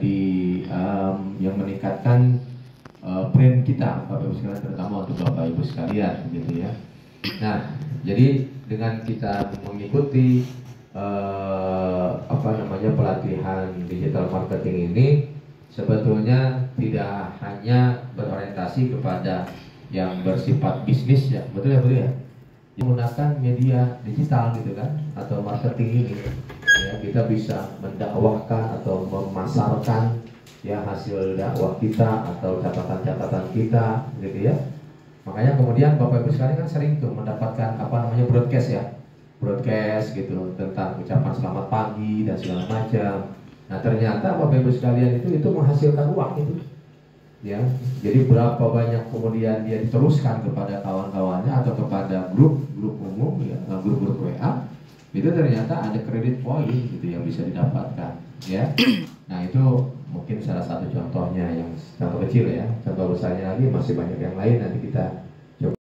menjadi um, yang meningkatkan uh, brand kita Bapak Ibu sekalian terutama untuk Bapak Ibu sekalian gitu ya. Nah, jadi dengan kita mengikuti uh, apa namanya pelatihan digital marketing ini sebetulnya tidak hanya berorientasi kepada yang bersifat bisnis ya, betul ya betul ya. Menggunakan media digital gitu kan atau marketing ini ya kita bisa mendakwahkan atau memasarkan ya hasil dakwah kita atau catatan-catatan kita gitu ya. Makanya kemudian bapak ibu sekalian kan sering tuh mendapatkan apa namanya broadcast ya. Broadcast gitu tentang ucapan selamat pagi dan segala macam. Nah ternyata bapak ibu sekalian itu itu menghasilkan uang itu. Ya jadi berapa banyak kemudian dia diteruskan kepada kawan-kawannya atau kepada grup grup umum ya grup-grup itu ternyata ada kredit poin gitu yang bisa didapatkan ya. Nah itu mungkin salah satu contohnya yang contoh kecil ya. Contoh besarnya lagi masih banyak yang lain nanti kita